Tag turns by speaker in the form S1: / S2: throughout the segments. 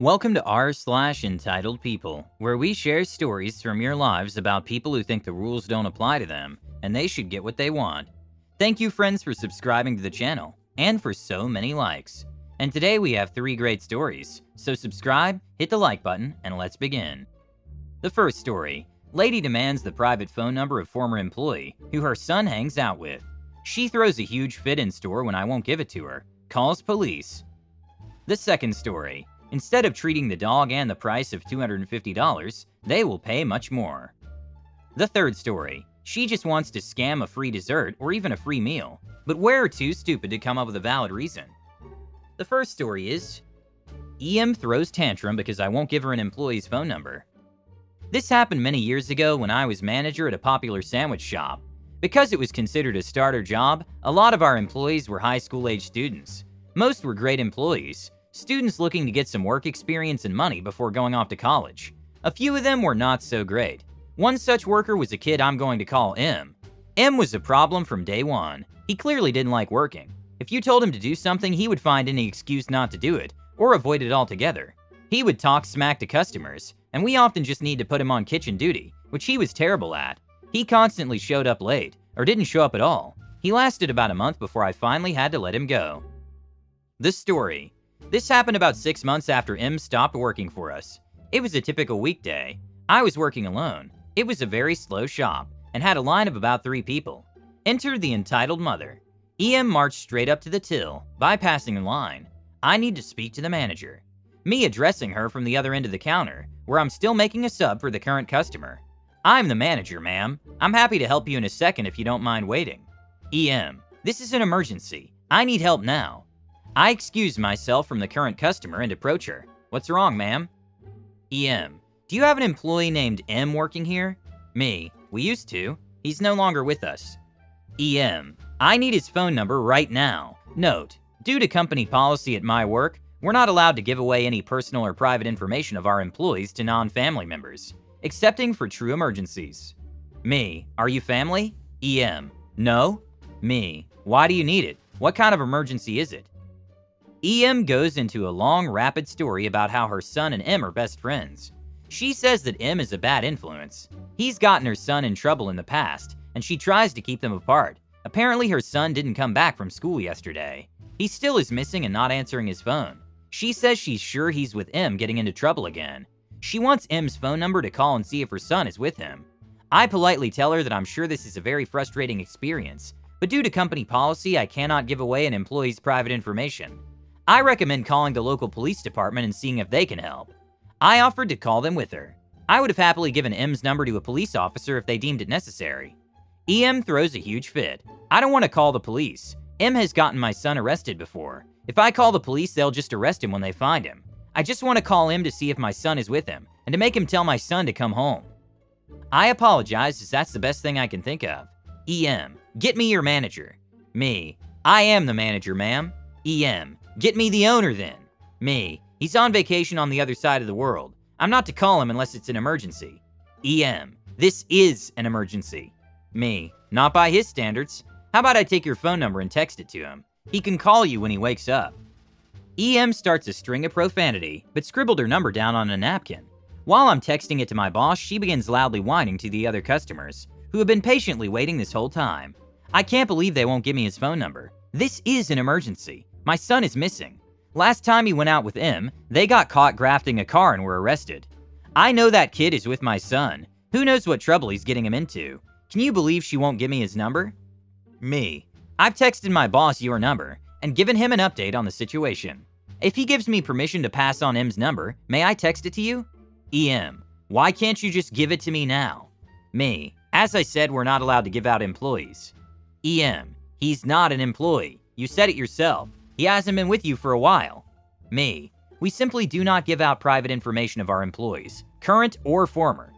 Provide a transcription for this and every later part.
S1: Welcome to r slash entitled people, where we share stories from your lives about people who think the rules don't apply to them and they should get what they want. Thank you, friends, for subscribing to the channel and for so many likes. And today we have three great stories, so subscribe, hit the like button, and let's begin. The first story Lady demands the private phone number of former employee who her son hangs out with. She throws a huge fit in store when I won't give it to her, calls police. The second story Instead of treating the dog and the price of $250, they will pay much more. The third story. She just wants to scam a free dessert or even a free meal, but we're too stupid to come up with a valid reason. The first story is EM throws tantrum because I won't give her an employee's phone number. This happened many years ago when I was manager at a popular sandwich shop. Because it was considered a starter job, a lot of our employees were high school age students. Most were great employees, students looking to get some work experience and money before going off to college. A few of them were not so great. One such worker was a kid I'm going to call M. M was a problem from day one. He clearly didn't like working. If you told him to do something, he would find any excuse not to do it, or avoid it altogether. He would talk smack to customers, and we often just need to put him on kitchen duty, which he was terrible at. He constantly showed up late, or didn't show up at all. He lasted about a month before I finally had to let him go. The story this happened about six months after M stopped working for us. It was a typical weekday. I was working alone. It was a very slow shop and had a line of about three people. Enter the entitled mother. EM marched straight up to the till, bypassing the line. I need to speak to the manager. Me addressing her from the other end of the counter, where I'm still making a sub for the current customer. I'm the manager, ma'am. I'm happy to help you in a second if you don't mind waiting. EM, this is an emergency. I need help now. I excuse myself from the current customer and approach her. What's wrong, ma'am? EM. Do you have an employee named M working here? Me. We used to. He's no longer with us. EM. I need his phone number right now. Note, due to company policy at my work, we're not allowed to give away any personal or private information of our employees to non-family members, excepting for true emergencies. Me. Are you family? EM. No? Me. Why do you need it? What kind of emergency is it? EM goes into a long, rapid story about how her son and M are best friends. She says that M is a bad influence. He's gotten her son in trouble in the past, and she tries to keep them apart. Apparently, her son didn't come back from school yesterday. He still is missing and not answering his phone. She says she's sure he's with M getting into trouble again. She wants M's phone number to call and see if her son is with him. I politely tell her that I'm sure this is a very frustrating experience, but due to company policy, I cannot give away an employee's private information. I recommend calling the local police department and seeing if they can help. I offered to call them with her. I would have happily given M's number to a police officer if they deemed it necessary. EM throws a huge fit. I don't want to call the police. M has gotten my son arrested before. If I call the police, they'll just arrest him when they find him. I just want to call him to see if my son is with him, and to make him tell my son to come home. I apologize as that's the best thing I can think of. EM, get me your manager. Me, I am the manager, ma'am. EM, Get me the owner then. Me. He's on vacation on the other side of the world. I'm not to call him unless it's an emergency. EM. This is an emergency. Me. Not by his standards. How about I take your phone number and text it to him? He can call you when he wakes up. EM starts a string of profanity, but scribbled her number down on a napkin. While I'm texting it to my boss, she begins loudly whining to the other customers, who have been patiently waiting this whole time. I can't believe they won't give me his phone number. This is an emergency. My son is missing. Last time he went out with M, they got caught grafting a car and were arrested. I know that kid is with my son. Who knows what trouble he's getting him into? Can you believe she won't give me his number? Me. I've texted my boss your number and given him an update on the situation. If he gives me permission to pass on M's number, may I text it to you? EM. Why can't you just give it to me now? Me. As I said, we're not allowed to give out employees. EM. He's not an employee. You said it yourself. He hasn't been with you for a while. Me. We simply do not give out private information of our employees, current or former.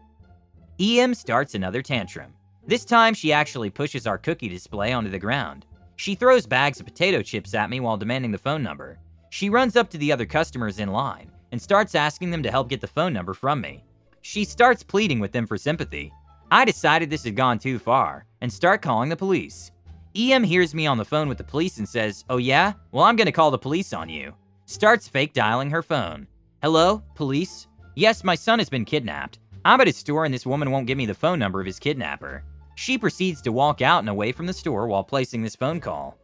S1: EM starts another tantrum. This time, she actually pushes our cookie display onto the ground. She throws bags of potato chips at me while demanding the phone number. She runs up to the other customers in line and starts asking them to help get the phone number from me. She starts pleading with them for sympathy. I decided this had gone too far and start calling the police. EM hears me on the phone with the police and says, Oh yeah? Well, I'm gonna call the police on you. Starts fake dialing her phone. Hello? Police? Yes, my son has been kidnapped. I'm at his store and this woman won't give me the phone number of his kidnapper. She proceeds to walk out and away from the store while placing this phone call.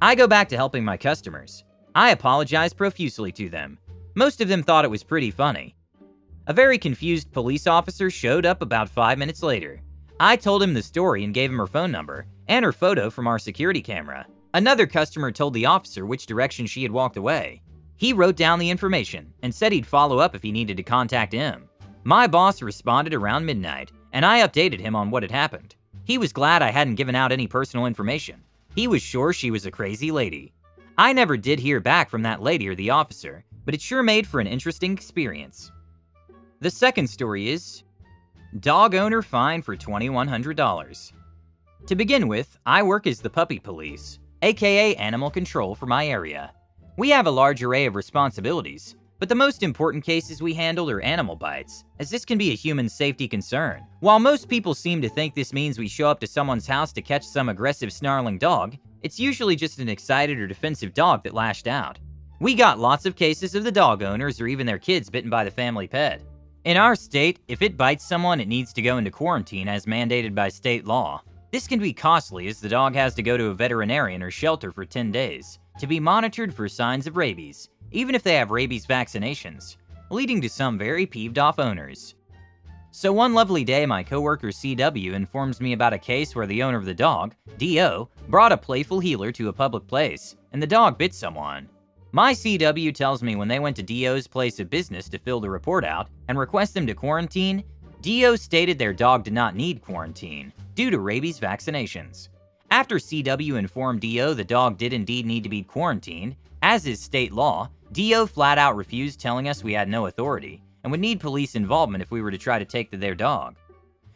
S1: I go back to helping my customers. I apologize profusely to them. Most of them thought it was pretty funny. A very confused police officer showed up about five minutes later. I told him the story and gave him her phone number and her photo from our security camera. Another customer told the officer which direction she had walked away. He wrote down the information and said he'd follow up if he needed to contact him. My boss responded around midnight, and I updated him on what had happened. He was glad I hadn't given out any personal information. He was sure she was a crazy lady. I never did hear back from that lady or the officer, but it sure made for an interesting experience. The second story is Dog owner fined for $2,100. To begin with, I work as the puppy police, aka animal control for my area. We have a large array of responsibilities, but the most important cases we handle are animal bites, as this can be a human safety concern. While most people seem to think this means we show up to someone's house to catch some aggressive snarling dog, it's usually just an excited or defensive dog that lashed out. We got lots of cases of the dog owners or even their kids bitten by the family pet. In our state, if it bites someone, it needs to go into quarantine as mandated by state law. This can be costly as the dog has to go to a veterinarian or shelter for 10 days to be monitored for signs of rabies, even if they have rabies vaccinations, leading to some very peeved off owners. So one lovely day, my coworker CW informs me about a case where the owner of the dog, DO, brought a playful heeler to a public place, and the dog bit someone. My CW tells me when they went to DO's place of business to fill the report out and request them to quarantine, DO stated their dog did not need quarantine due to rabies vaccinations. After CW informed DO the dog did indeed need to be quarantined, as is state law, DO flat out refused telling us we had no authority and would need police involvement if we were to try to take to their dog.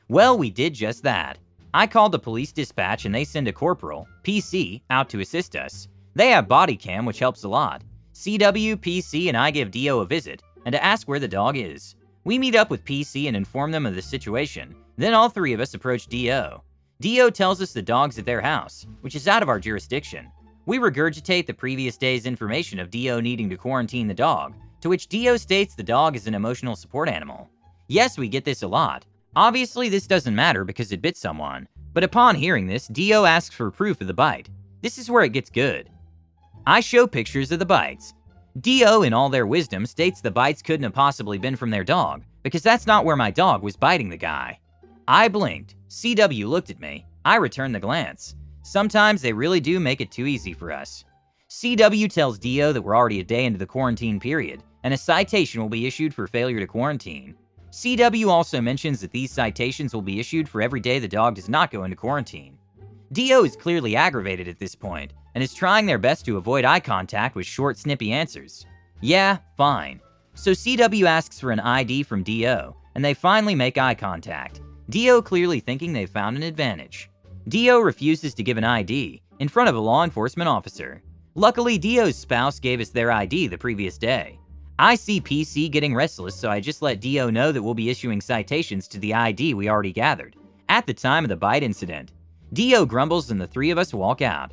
S1: Well, we did just that. I called the police dispatch and they send a corporal, PC, out to assist us. They have body cam, which helps a lot. CW, PC, and I give DO a visit and to ask where the dog is. We meet up with PC and inform them of the situation. Then all three of us approach DO. DO tells us the dog's at their house, which is out of our jurisdiction. We regurgitate the previous day's information of DO needing to quarantine the dog, to which DO states the dog is an emotional support animal. Yes, we get this a lot. Obviously, this doesn't matter because it bit someone, but upon hearing this, DO asks for proof of the bite. This is where it gets good. I show pictures of the bites. DO, in all their wisdom, states the bites couldn't have possibly been from their dog, because that's not where my dog was biting the guy. I blinked. CW looked at me. I returned the glance. Sometimes they really do make it too easy for us. CW tells DO that we're already a day into the quarantine period, and a citation will be issued for failure to quarantine. CW also mentions that these citations will be issued for every day the dog does not go into quarantine. DO is clearly aggravated at this point, and is trying their best to avoid eye contact with short, snippy answers. Yeah, fine. So CW asks for an ID from DO, and they finally make eye contact. DO clearly thinking they've found an advantage. DO refuses to give an ID in front of a law enforcement officer. Luckily, DO's spouse gave us their ID the previous day. I see PC getting restless, so I just let DO know that we'll be issuing citations to the ID we already gathered at the time of the bite incident. DO grumbles and the three of us walk out.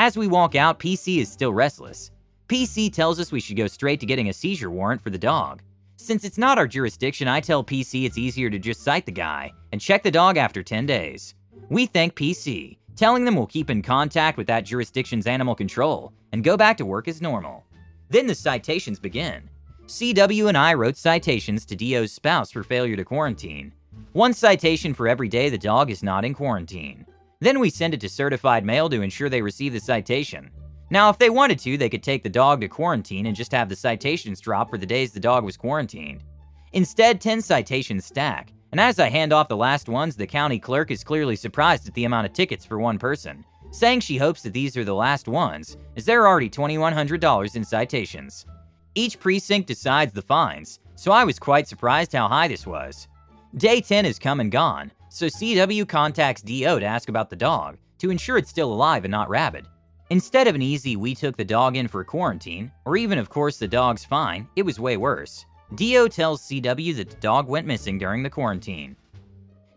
S1: As we walk out, PC is still restless. PC tells us we should go straight to getting a seizure warrant for the dog. Since it's not our jurisdiction, I tell PC it's easier to just cite the guy and check the dog after 10 days. We thank PC, telling them we'll keep in contact with that jurisdiction's animal control and go back to work as normal. Then the citations begin. CW and I wrote citations to DO's spouse for failure to quarantine. One citation for every day the dog is not in quarantine. Then we send it to certified mail to ensure they receive the citation. Now, if they wanted to, they could take the dog to quarantine and just have the citations drop for the days the dog was quarantined. Instead, 10 citations stack, and as I hand off the last ones, the county clerk is clearly surprised at the amount of tickets for one person, saying she hopes that these are the last ones, as there are already $2,100 in citations. Each precinct decides the fines, so I was quite surprised how high this was. Day 10 has come and gone, so CW contacts DO to ask about the dog, to ensure it's still alive and not rabid. Instead of an easy we took the dog in for quarantine, or even of course the dog's fine, it was way worse. DO tells CW that the dog went missing during the quarantine.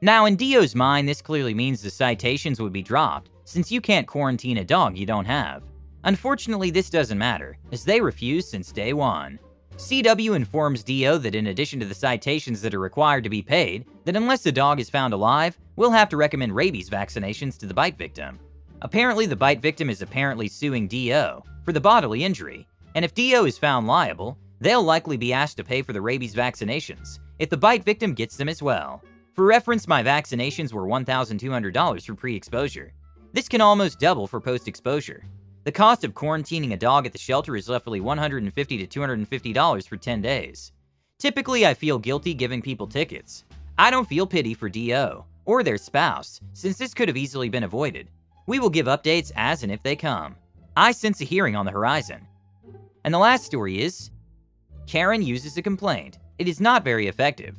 S1: Now in DO's mind, this clearly means the citations would be dropped, since you can't quarantine a dog you don't have. Unfortunately, this doesn't matter, as they refused since day one. CW informs DO that in addition to the citations that are required to be paid, that unless the dog is found alive, we'll have to recommend rabies vaccinations to the bite victim. Apparently, the bite victim is apparently suing DO for the bodily injury, and if DO is found liable, they'll likely be asked to pay for the rabies vaccinations if the bite victim gets them as well. For reference, my vaccinations were $1,200 for pre-exposure. This can almost double for post-exposure. The cost of quarantining a dog at the shelter is roughly 150 to $250 for 10 days. Typically, I feel guilty giving people tickets. I don't feel pity for DO or their spouse, since this could have easily been avoided. We will give updates as and if they come. I sense a hearing on the horizon. And the last story is Karen uses a complaint. It is not very effective.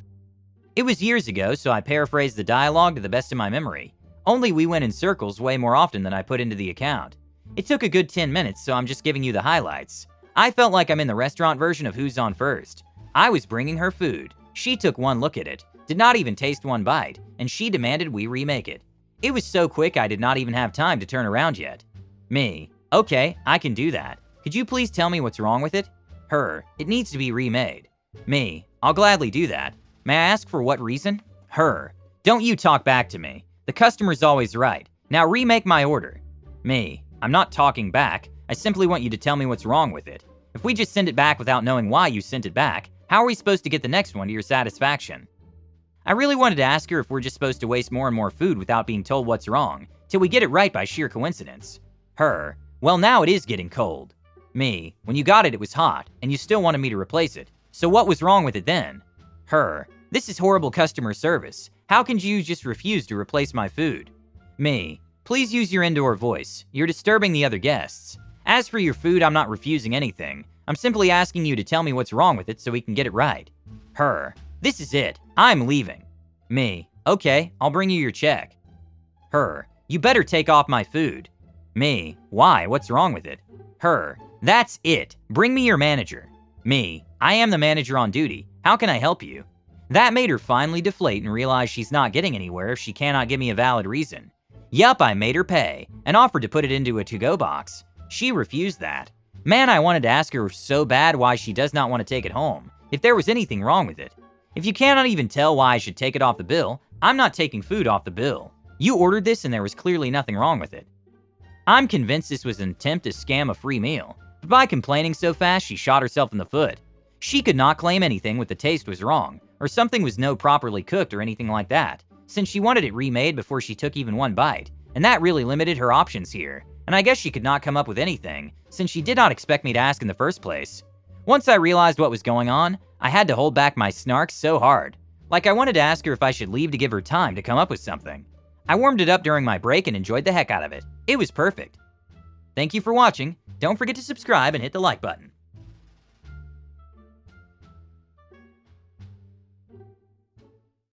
S1: It was years ago, so I paraphrased the dialogue to the best of my memory. Only we went in circles way more often than I put into the account. It took a good 10 minutes, so I'm just giving you the highlights. I felt like I'm in the restaurant version of Who's on First. I was bringing her food. She took one look at it, did not even taste one bite, and she demanded we remake it. It was so quick I did not even have time to turn around yet. Me, okay, I can do that. Could you please tell me what's wrong with it? Her, it needs to be remade. Me, I'll gladly do that. May I ask for what reason? Her, don't you talk back to me. The customer's always right. Now remake my order. Me, I'm not talking back. I simply want you to tell me what's wrong with it. If we just send it back without knowing why you sent it back, how are we supposed to get the next one to your satisfaction? I really wanted to ask her if we're just supposed to waste more and more food without being told what's wrong, till we get it right by sheer coincidence. Her, well now it is getting cold. Me, when you got it it was hot, and you still wanted me to replace it, so what was wrong with it then? Her, this is horrible customer service. How can you just refuse to replace my food? Me, Please use your indoor voice. You're disturbing the other guests. As for your food, I'm not refusing anything. I'm simply asking you to tell me what's wrong with it so we can get it right. Her. This is it. I'm leaving. Me. Okay, I'll bring you your check. Her. You better take off my food. Me. Why? What's wrong with it? Her. That's it. Bring me your manager. Me. I am the manager on duty. How can I help you? That made her finally deflate and realize she's not getting anywhere if she cannot give me a valid reason. Yup, I made her pay, and offered to put it into a to-go box. She refused that. Man, I wanted to ask her so bad why she does not want to take it home, if there was anything wrong with it. If you cannot even tell why I should take it off the bill, I'm not taking food off the bill. You ordered this and there was clearly nothing wrong with it. I'm convinced this was an attempt to scam a free meal, but by complaining so fast, she shot herself in the foot. She could not claim anything with the taste was wrong, or something was no properly cooked or anything like that since she wanted it remade before she took even one bite, and that really limited her options here. And I guess she could not come up with anything, since she did not expect me to ask in the first place. Once I realized what was going on, I had to hold back my snark so hard. Like I wanted to ask her if I should leave to give her time to come up with something. I warmed it up during my break and enjoyed the heck out of it. It was perfect. Thank you for watching. Don't forget to subscribe and hit the like button.